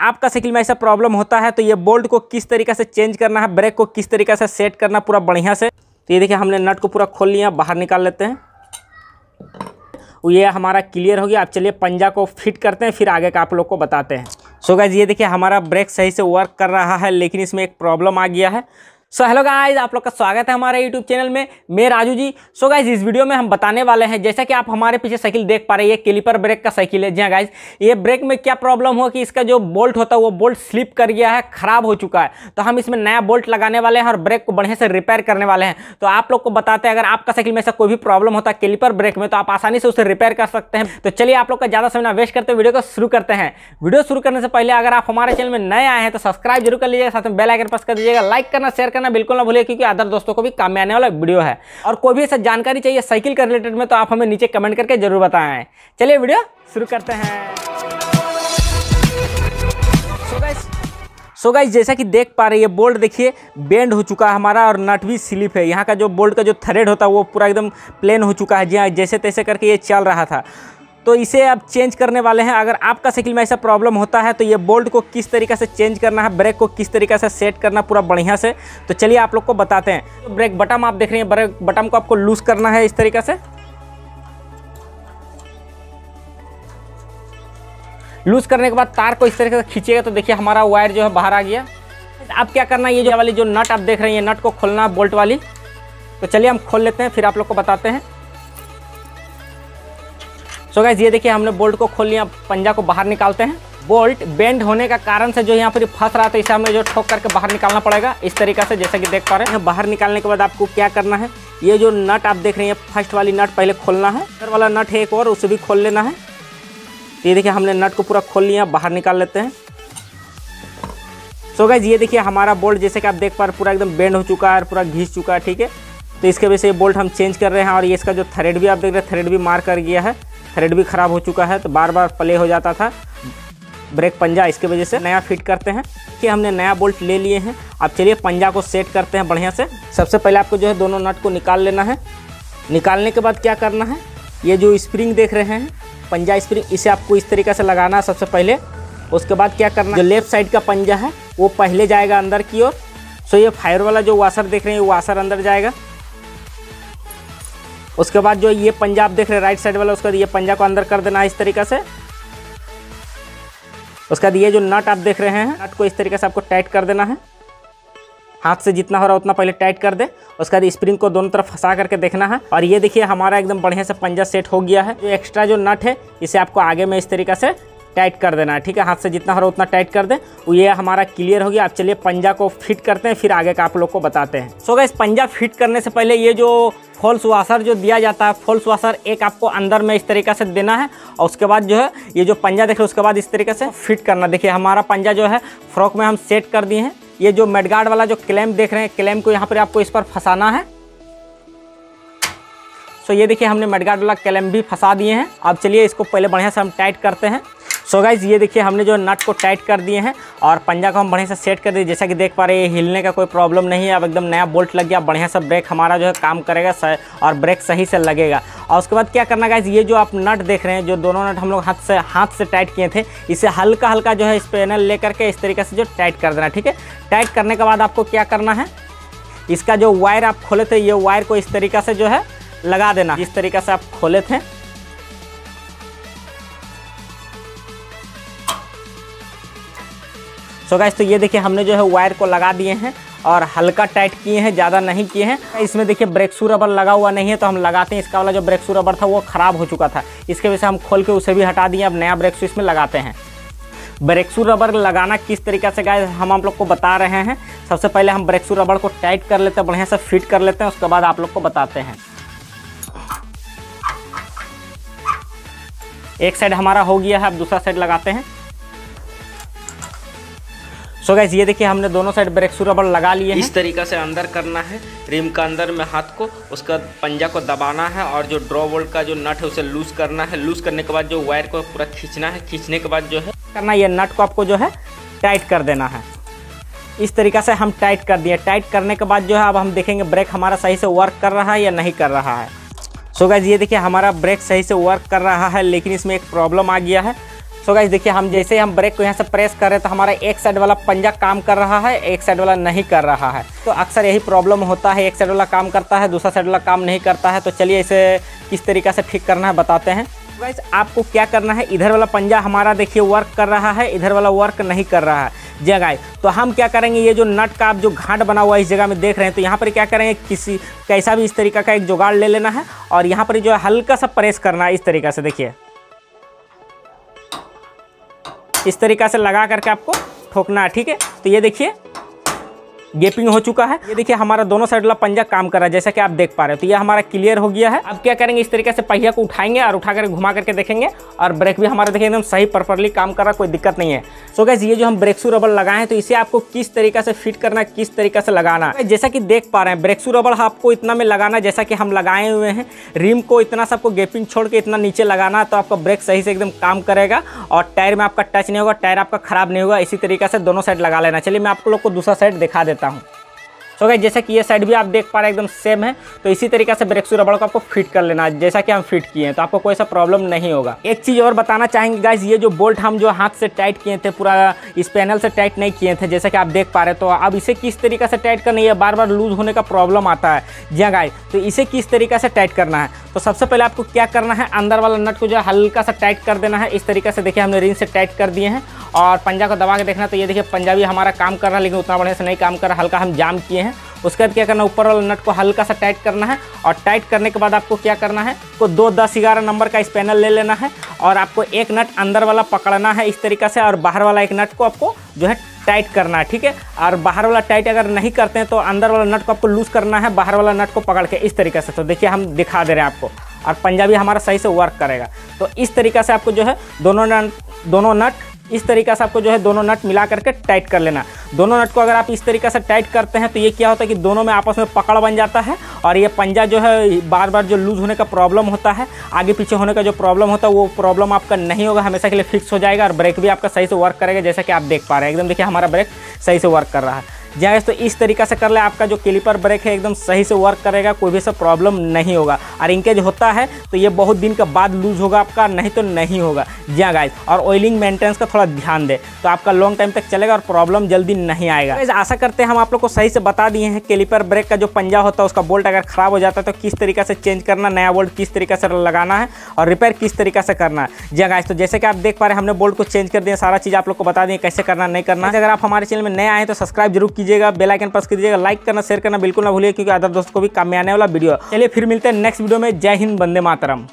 आपका साइकिल में ऐसा प्रॉब्लम होता है तो ये बोल्ट को किस तरीके से चेंज करना है, ब्रेक को किस तरीके से सेट करना पूरा बढ़िया से। तो ये देखिए, हमने नट को पूरा खोल लिया, बाहर निकाल लेते हैं। ये हमारा क्लियर हो गया। आप चलिए पंजा को फिट करते हैं, फिर आगे का आप लोग को बताते हैं। सो so ये देखिए, हमारा ब्रेक सही से वर्क कर रहा है, लेकिन इसमें एक प्रॉब्लम आ गया है। सो हेलो गाइज़ आप लोग का स्वागत है हमारे यूट्यूब चैनल में। मैं Raju ji. So so guys इस वीडियो में हम बताने वाले हैं, जैसा कि आप हमारे पीछे साइकिल देख पा रहे हैं कैलिपर ब्रेक का साइकिल है। जी हाँ गाइज़ ये ब्रेक में क्या प्रॉब्लम हो कि इसका जो बोल्ट होता है, वो बोल्ट स्लिप कर गया है, खराब हो चुका है। तो हम इसमें नया बोल्ट लगाने वाले हैं और ब्रेक को बढ़िया से रिपेयर करने वाले हैं। तो आप लोग को बताते हैं, अगर आपका साइकिल में ऐसा कोई भी प्रॉब्लम होता है कैलिपर ब्रेक में तो आप आसानी से उसे रिपेयर कर सकते हैं। तो चलिए आप लोग का ज़्यादा समय ना वेस्ट करते वीडियो को शुरू करते हैं। वीडियो शुरू करने से पहले अगर आप हमारे चैनल में नए आए हैं तो सब्सक्राइब ज़रूर कर लीजिएगा, साथ में बेल आइकन प्रेस कर दीजिएगा लाइक करना शेयर करना बिल्कुल ना भूलिए, क्योंकि अदर दोस्तों को भी काम में आने वाला वीडियो है। और कोई भी ऐसा जानकारी चाहिए साइकिल के रिलेटेड में तो आप हमें नीचे कमेंट करके ज़रूर बताएँ। चलिए वीडियो शुरू करते हैं। सो गाइज़ जैसा कि देख पा रहे हैं बोल्ट देखिए बेंड हो चुका है हमारा और नट भी स्लिप है। यहाँ का जो बोल्ट का जो थ्रेड होता है, वो पूरा एकदम प्लेन हो चुका है। जी हाँ जैसे तैसे करके ये चल रहा था। तो इसे अब चेंज करने वाले हैं। अगर आपका साइकिल में ऐसा प्रॉब्लम होता है तो ये बोल्ट को किस तरीके से चेंज करना है, ब्रेक को किस तरीके से सेट करना पूरा बढ़िया से। तो चलिए आप लोग को बताते हैं। तो ब्रेक बटम आप देख रहे हैं, ब्रेक बटम को आपको लूज करना है इस तरीके से। लूज करने के बाद तार को इस तरीके से खींचेगा तो देखिए हमारा वायर जो है बाहर आ गया। अब क्या करना है, ये जो वाली जो नट आप देख रहे हैं नट को खोलना बोल्ट वाली। तो चलिए हम खोल लेते हैं, फिर आप लोग को बताते हैं। सो गैस ये देखिए, हमने बोल्ट को खोल लिया, पंजा को बाहर निकालते हैं। बोल्ट बेंड होने का कारण से जो यहाँ पर फंस रहा था इसे हमें जो ठोक करके बाहर निकालना पड़ेगा। इस तरीके से, जैसे कि देख पा रहे हैं, बाहर निकालने के बाद आपको क्या करना है, ये जो नट आप देख रहे हैं फ़र्स्ट वाली नट पहले खोलना है। इधर वाला नट है एक और, उसे भी खोल लेना है। तो ये देखिए, हमने नट को पूरा खोल लिया, बाहर निकाल लेते हैं। सो गैस ये देखिए, हमारा बोल्ट जैसे कि आप देख पा रहे पूरा एकदम बेंड हो चुका है पूरा घिस चुका है, ठीक है? तो इसके वजह से ये बोल्ट हम चेंज कर रहे हैं और ये इसका जो थ्रेड भी आप देख रहे हैं थ्रेड भी मार कर गया है। थ्रेड भी ख़राब हो चुका है तो बार बार प्ले हो जाता था। ब्रेक पंजा इसके वजह से नया फिट करते हैं कि हमने नया बोल्ट ले लिए हैं। अब चलिए पंजा को सेट करते हैं बढ़िया से। सबसे पहले आपको जो है दोनों नट को निकाल लेना है। निकालने के बाद क्या करना है? ये जो स्प्रिंग देख रहे हैं पंजा स्प्रिंग इसे आपको इस तरीके से लगाना है सबसे पहले। उसके बाद क्या करना जो लेफ़्ट साइड का पंजा है, वो पहले जाएगा अंदर की ओर। सो ये फायर वाला जो वाशर देख रहे हैं वाशर अंदर जाएगा। उसके बाद जो ये पंजाब देख रहे हैं राइट साइड वाला, उसका ये पंजा को अंदर कर देना इस तरीके से। उसके बाद ये जो नट आप देख रहे हैं नट को इस तरीके से आपको टाइट कर देना है। हाथ से जितना हो रहा है उतना पहले टाइट कर दे। उसके बाद स्प्रिंग को दोनों तरफ़ फंसा करके देखना है। और ये देखिए, हमारा एकदम बढ़िया से पंजा सेट हो गया है। जो एक्स्ट्रा जो नट है, इसे आपको आगे में इस तरीके से टाइट कर देना है, ठीक है? हाथ से जितना हो रहा उतना टाइट कर दें। ये हमारा क्लियर हो गया। आप चलिए पंजा को फिट करते हैं, फिर आगे का आप लोग को बताते हैं। सो गैस पंजा फिट करने से पहले ये जो फॉल्स वाशर जो दिया जाता है फॉल्स वाशर एक आपको अंदर में इस तरीके से देना है, और उसके बाद जो है, ये जो पंजा देख रहे उसके बाद इस तरीके से फिट करना। देखिए, हमारा पंजा जो है, फ्रॉक में हम सेट कर दिए हैं। ये जो मेडगार्ड वाला जो क्लेम देख रहे हैं क्लेम को यहाँ पर आपको इस पर फंसाना है। सो ये देखिए, हमने मेडगार्ड वाला क्लेम भी फंसा दिए हैं। अब चलिए इसको पहले बढ़िया से हम टाइट करते हैं। सो गाइज़ ये देखिए हमने जो नट को टाइट कर दिए हैं और पंजा को हम बढ़िया से सेट कर दिए। जैसा कि देख पा रहे हैं हिलने का कोई प्रॉब्लम नहीं है। अब एकदम नया बोल्ट लग गया, बढ़िया से ब्रेक हमारा जो है काम करेगा और ब्रेक सही से लगेगा। और उसके बाद क्या करना गाइज़ ये जो आप नट देख रहे हैं, जो दोनों नट हम लोग हाथ से हाथ से टाइट किए थे, इसे हल्का हल्का जो है इस पैनल लेकर के इस तरीके से जो टाइट कर देना, ठीक है? टाइट करने के बाद आपको क्या करना है? इसका जो वायर आप खोले थे, ये वायर को इस तरीका से जो है लगा देना। जिस तरीका से आप खोले थे सो गाइस तो ये देखिए हमने जो है वायर को लगा दिए हैं और हल्का टाइट किए हैं, ज़्यादा नहीं किए हैं। इसमें देखिए ब्रेक शू रबर लगा हुआ नहीं है तो हम लगाते हैं। इसका वाला जो ब्रेक शू रबर था, वो ख़राब हो चुका था। इसके वजह से हम खोल के उसे भी हटा दिए, अब नया ब्रेक शू इसमें लगाते हैं। ब्रेक शू रबर लगाना किस तरीके से गाय हम आप लोग को बता रहे हैं। सबसे पहले हम ब्रेक शू रबर को टाइट कर लेते हैं, बढ़िया से फिट कर लेते हैं, उसके बाद आप लोग को बताते हैं। एक साइड हमारा हो गया है, अब दूसरा साइड लगाते हैं। सो so गैस ये देखिए हमने दोनों साइड ब्रेक शू रबर लगा लिए इस तरीके से अंदर करना है रिम का अंदर में हाथ को उसका पंजा को दबाना है और जो ड्रॉ बोल्ट का जो नट है उसे लूज करना है। लूज करने के बाद जो वायर को पूरा खींचना है खींचने के बाद जो है करना ये नट को आपको जो है टाइट कर देना है। इस तरीका से हम टाइट कर दिए। टाइट करने के बाद जो है अब हम देखेंगे ब्रेक हमारा सही से वर्क कर रहा है या नहीं कर रहा है। सो so गैस ये देखिए हमारा ब्रेक सही से वर्क कर रहा है लेकिन इसमें एक प्रॉब्लम आ गया है। सो गाइस देखिए, हम जैसे हम ब्रेक को यहाँ से प्रेस कर रहे हैं तो हमारा एक साइड वाला पंजा काम कर रहा है, एक साइड वाला नहीं कर रहा है। तो अक्सर यही प्रॉब्लम होता है, एक साइड वाला काम करता है, दूसरा साइड वाला काम नहीं करता है। तो चलिए इसे किस तरीके से ठीक करना है, बताते हैं। गाइस आपको क्या करना है, इधर वाला पंजा हमारा देखिए वर्क कर रहा है, इधर वाला वर्क नहीं कर रहा है। जगह तो हम क्या करेंगे, ये जो नट का आप जो घाट बना हुआ है, इस जगह में देख रहे हैं तो यहाँ पर क्या करेंगे, किसी, कैसा भी इस तरीका का एक जुगाड़ ले लेना है, और यहाँ पर जो है हल्का सा प्रेस करना है, इस तरीका से देखिए। इस तरीका से लगा करके आपको ठोकना है ठीक है? तो ये देखिए गेपिंग हो चुका है। ये देखिए, हमारा दोनों साइड वाला पंजा काम कर रहा है, जैसा कि आप देख पा रहे हो। तो ये हमारा क्लियर हो गया है। अब क्या करेंगे, इस तरीके से पहिया को उठाएँगे और उठा कर घुमा करके देखेंगे। और ब्रेक भी हमारा, देखिए, एकदम सही प्रॉपरली काम कर रहा है, कोई दिक्कत नहीं है। सो गैस ये जो हम ब्रेकसू रबड़ लगाए हैं तो इसे आपको किस तरीके से फिट करना है, किस तरीके से लगाना है? जैसा कि देख पा रहे हैं ब्रेकसू रबड़ आपको इतना में लगाना जैसा कि हम लगाए हुए हैं। रिम को इतना सा आपको गेपिंग छोड़ के इतना नीचे लगाना तो आपका ब्रेक सही से एकदम काम करेगा। और टायर में आपका टच नहीं होगा, टायर आपका खराब नहीं होगा, इसी तरीके से दोनों साइड लगा लेना। चलिए, मैं आप लोग को दूसरा साइड दिखा देता हूँ सो गई जैसे कि ये साइड भी आप देख पा रहे हैं, एकदम सेम है। तो इसी तरीके से ब्रेक शू रबड़ को आपको फिट कर लेना है जैसा कि हम फिट किए हैं। तो आपको कोई सा प्रॉब्लम नहीं होगा। एक चीज़ और बताना चाहेंगे गाइज़ ये जो बोल्ट हम जो हाथ से टाइट किए थे, पूरा इस पैनल से टाइट नहीं किए थे, जैसा कि आप देख पा रहे तो अब इसे किस तरीके से टाइट करना है बार बार लूज होने का प्रॉब्लम आता है। जी हाँ गाइज़ तो इसे किस तरीके से टाइट करना है? तो सबसे पहले आपको क्या करना है, अंदर वाला नट को जो है हल्का सा टाइट कर देना है। इस तरीके से देखिए, हमने रिंग से टाइट कर दिए हैं। और पंजा को दबा के देखना तो ये देखिए पंजाबी हमारा काम कर रहा है, लेकिन उतना बढ़िया से नहीं काम कर रहा। हल्का हम जाम किए हैं। उसके बाद क्या करना है? ऊपर वाला नट को हल्का सा टाइट करना है और टाइट करने के बाद आपको क्या करना है? को दो दस ग्यारह नंबर का इस पैनल ले लेना है और आपको एक नट अंदर वाला पकड़ना है इस तरीका से और बाहर वाला एक नट को आपको जो है टाइट करना है, ठीक है? और बाहर वाला टाइट अगर नहीं करते हैं तो अंदर वाला नट को आपको लूज करना है, बाहर वाला नट को पकड़ के इस तरीके से। तो देखिए हम दिखा दे रहे हैं आपको और पंजाबी हमारा सही से वर्क करेगा। तो इस तरीका से आपको जो है दोनों नट दोनों नट इस तरीका से आपको जो है दोनों नट मिला करके टाइट कर लेना। दोनों नट को अगर आप इस तरीके से टाइट करते हैं तो ये क्या होता है कि दोनों में आपस में पकड़ बन जाता है और ये पंजा जो है बार बार जो लूज होने का प्रॉब्लम होता है, आगे पीछे होने का जो प्रॉब्लम होता है, वो प्रॉब्लम आपका नहीं होगा, हमेशा के लिए फिक्स हो जाएगा और ब्रेक भी आपका सही से वर्क करेगा, जैसा कि आप देख पा रहे हैं। एकदम देखिए हमारा ब्रेक सही से वर्क कर रहा है। जाए तो इस तरीका से कर ले, आपका जो क्लिपर ब्रेक है एकदम सही से वर्क करेगा, कोई भी सब प्रॉब्लम नहीं होगा। और इंकेज होता है तो ये बहुत दिन के बाद लूज होगा आपका, नहीं तो नहीं होगा। जी हाँ गाइज़ और ऑयलिंग मेंटेनेंस का थोड़ा ध्यान दे तो आपका लॉन्ग टाइम तक चलेगा और प्रॉब्लम जल्दी नहीं आएगा। आशा करते हैं हम आप लोग को सही से बता दिए हैं, क्लिपर ब्रेक का जो पंजा होता है, उसका बोल्ट अगर खराब हो जाता है तो किस तरीके से चेंज करना, नया बोल्ट किस तरीके से लगाना है, और रिपेयर किस तरीके से करना है। जी गाइज़ तो जैसे कि आप देख पा रहे हैं, हमने बोल्ट को चेंज कर दिया, सारा चीज़ आप लोग को बता दिए, कैसे करना, नहीं करना। अगर आप हमारे चैनल में नए आए तो सब्सक्राइब ज़रूर कीजिएगा बेल आइकन प्रेस कीजिएगा लाइक करना शेयर करना बिल्कुल ना भूलिए, क्योंकि अदर दोस्तों को भी काम में आने वाला वीडियो। चलिए फिर मिलते हैं नेक्स्ट वीडियो में। जय हिंद बंदे मातरम।